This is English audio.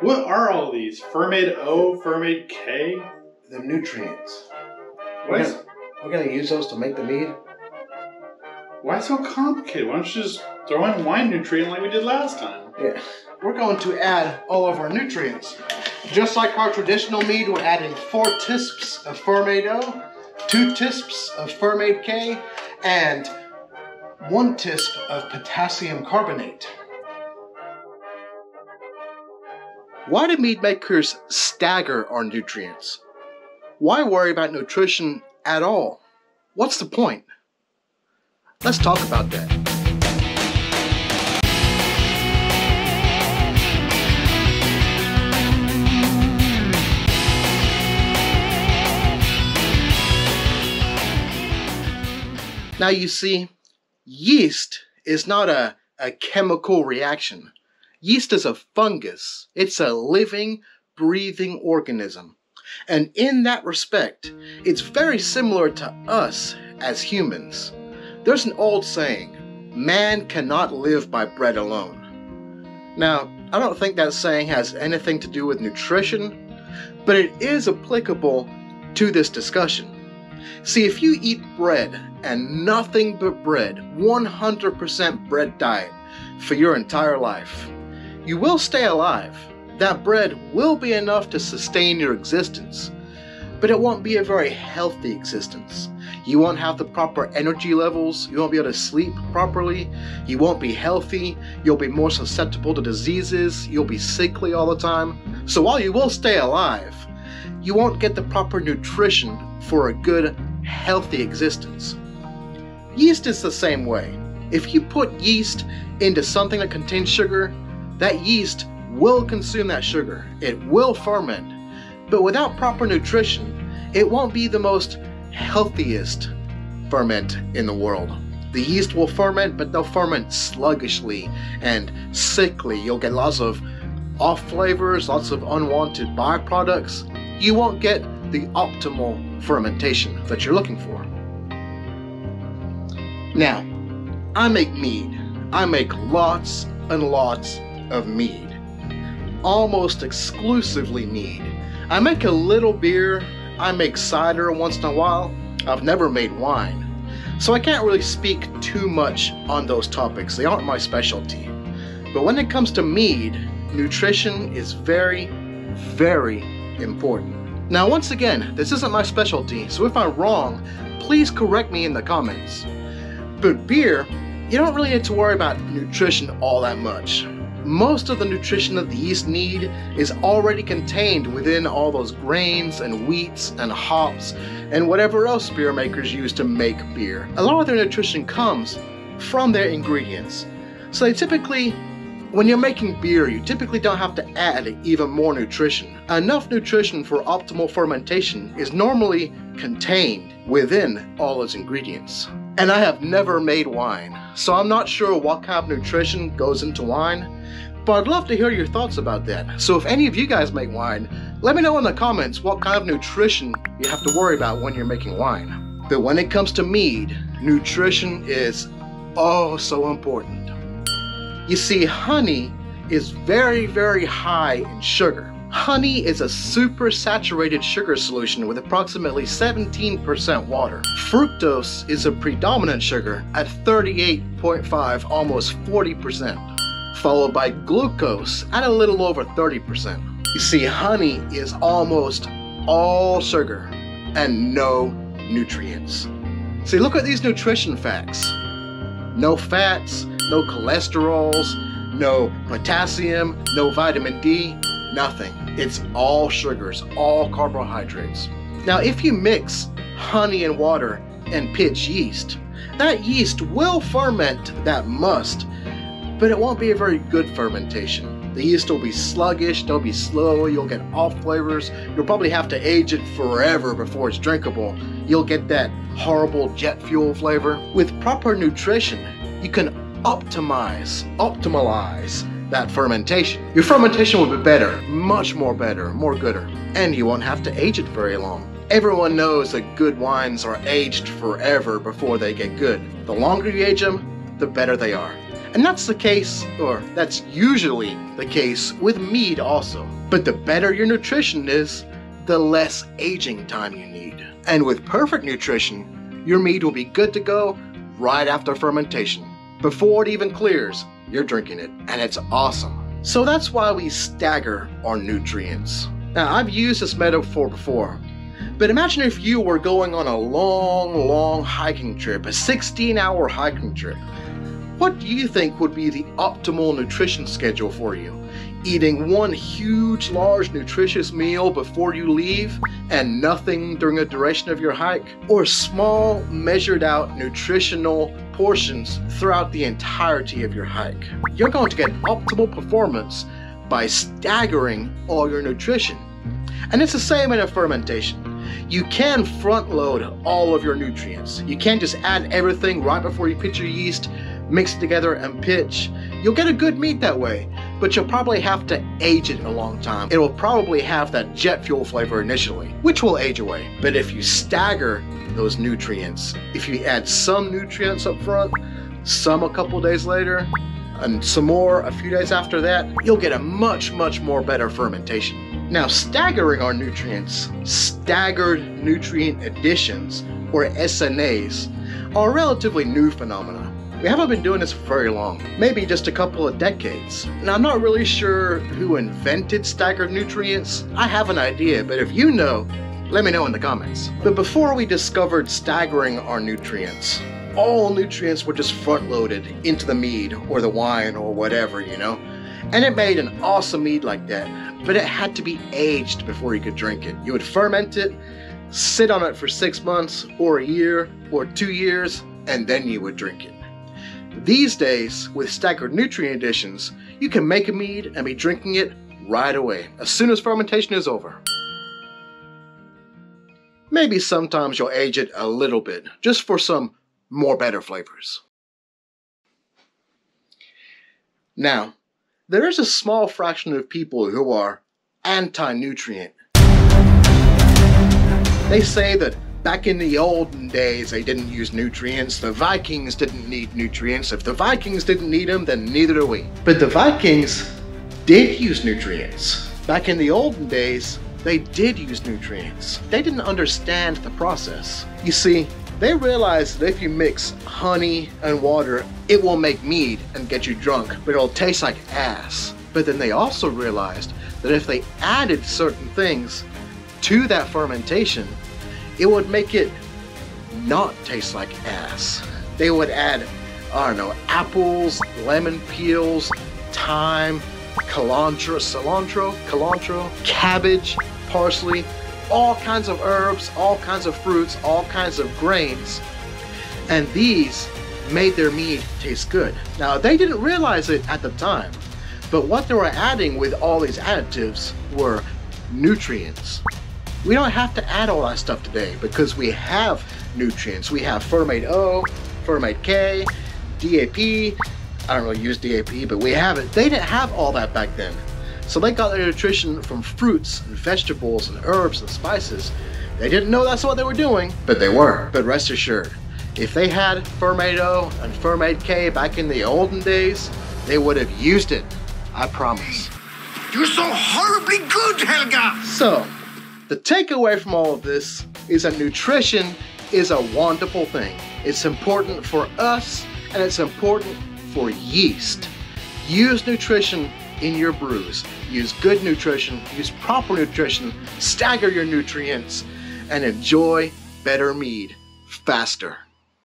What are all these? Fermaid O, Fermaid K? The nutrients. We're gonna, we're gonna use those to make the mead. why so complicated? Why don't you just throw in wine nutrient like we did last time? Yeah. We're going to add all of our nutrients. Just like our traditional mead, we're adding four tisps of Fermaid O, two tisps of Fermaid K, and one tisp of potassium carbonate. Why do mead makers stagger our nutrients? Why worry about nutrition at all? What's the point? Let's talk about that. Now, you see, yeast is not a, a chemical reaction. Yeast is a fungus, it's a living, breathing organism. And in that respect, it's very similar to us as humans. There's an old saying man cannot live by bread alone. Now, I don't think that saying has anything to do with nutrition, but it is applicable to this discussion. See, if you eat bread and nothing but bread, 100% bread diet for your entire life, you will stay alive. That bread will be enough to sustain your existence, but it won't be a very healthy existence. You won't have the proper energy levels, you won't be able to sleep properly, you won't be healthy, you'll be more susceptible to diseases, you'll be sickly all the time. So while you will stay alive, you won't get the proper nutrition for a good, healthy existence. Yeast is the same way. If you put yeast into something that contains sugar, that yeast will consume that sugar. It will ferment. But without proper nutrition, it won't be the most healthiest ferment in the world. The yeast will ferment, but they'll ferment sluggishly and sickly. You'll get lots of off flavors, lots of unwanted byproducts. You won't get the optimal fermentation that you're looking for. Now, I make mead. I make lots and lots of mead. Almost exclusively mead. I make a little beer. I make cider once in a while. I've never made wine. So I can't really speak too much on those topics. They aren't my specialty. But when it comes to mead, nutrition is very, very important. Now, once again, this isn't my specialty, so if I'm wrong, please correct me in the comments. But beer, you don't really need to worry about nutrition all that much. Most of the nutrition that the yeast need is already contained within all those grains and wheats and hops and whatever else beer makers use to make beer. A lot of their nutrition comes from their ingredients. So they typically when you're making beer, you typically don't have to add even more nutrition. Enough nutrition for optimal fermentation is normally contained within all its ingredients. And I have never made wine, so I'm not sure what kind of nutrition goes into wine, but I'd love to hear your thoughts about that. So if any of you guys make wine, let me know in the comments what kind of nutrition you have to worry about when you're making wine. But when it comes to mead, nutrition is oh so important. You see, honey is very, very high in sugar. Honey is a super saturated sugar solution with approximately 17% water. Fructose is a predominant sugar at 38.5, almost 40%, followed by glucose at a little over 30%. You see, honey is almost all sugar and no nutrients. See, look at these nutrition facts. No fats, no cholesterols, no potassium, no vitamin D, nothing. It's all sugars, all carbohydrates. Now, if you mix honey and water and pitch yeast, that yeast will ferment that must, but it won't be a very good fermentation. The yeast will be sluggish, they'll be slow, you'll get off flavors. You'll probably have to age it forever before it's drinkable. You'll get that horrible jet fuel flavor. With proper nutrition, you can optimize, optimalize that fermentation. Your fermentation will be better, much more better, more gooder, and you won't have to age it very long. Everyone knows that good wines are aged forever before they get good. The longer you age them, the better they are. And that's the case, or that's usually the case with mead also. But the better your nutrition is, the less aging time you need. And with perfect nutrition, your mead will be good to go right after fermentation. Before it even clears, you're drinking it, and it's awesome. So that's why we stagger our nutrients. Now, I've used this metaphor before, but imagine if you were going on a long, long hiking trip, a 16 hour hiking trip. What do you think would be the optimal nutrition schedule for you? Eating one huge, large, nutritious meal before you leave and nothing during the duration of your hike? Or small, measured out nutritional portions throughout the entirety of your hike? You're going to get optimal performance by staggering all your nutrition. And it's the same in a fermentation. You can front load all of your nutrients. You can't just add everything right before you pitch your yeast mix it together and pitch. You'll get a good mead that way, but you'll probably have to age it a long time. It'll probably have that jet fuel flavor initially, which will age away. But if you stagger those nutrients, if you add some nutrients up front, some a couple days later, and some more a few days after that, you'll get a much, much more better fermentation. Now, staggering our nutrients, staggered nutrient additions, or SNAs, are a relatively new phenomenon. We haven't been doing this for very long, maybe just a couple of decades. Now, I'm not really sure who invented staggered nutrients. I have an idea, but if you know, let me know in the comments. But before we discovered staggering our nutrients, all nutrients were just front loaded into the mead or the wine or whatever, you know? And it made an awesome mead like that, but it had to be aged before you could drink it. You would ferment it, sit on it for six months or a year or two years, and then you would drink it. These days, with staggered nutrient additions, you can make a mead and be drinking it right away, as soon as fermentation is over. Maybe sometimes you'll age it a little bit, just for some more better flavors. Now, there is a small fraction of people who are anti-nutrient. They say that Back in the olden days, they didn't use nutrients. The Vikings didn't need nutrients. If the Vikings didn't need them, then neither do we. But the Vikings did use nutrients. Back in the olden days, they did use nutrients. They didn't understand the process. You see, they realized that if you mix honey and water, it will make mead and get you drunk, but it'll taste like ass. But then they also realized that if they added certain things to that fermentation, it would make it not taste like ass. They would add, I don't know, apples, lemon peels, thyme, cilantro, cilantro, cilantro, cabbage, parsley, all kinds of herbs, all kinds of fruits, all kinds of grains. And these made their mead taste good. Now, they didn't realize it at the time, but what they were adding with all these additives were nutrients. We don't have to add all that stuff today because we have nutrients. We have Fermaid O, Fermaid K, DAP. I don't really use DAP, but we have it. They didn't have all that back then. So they got their nutrition from fruits and vegetables and herbs and spices. They didn't know that's what they were doing, but they were. But rest assured, if they had Fermaid O and Fermaid K back in the olden days, they would have used it. I promise. You're so horribly good, Helga! So, the takeaway from all of this is that nutrition is a wonderful thing. It's important for us and it's important for yeast. Use nutrition in your brews. Use good nutrition, use proper nutrition, stagger your nutrients, and enjoy better mead faster.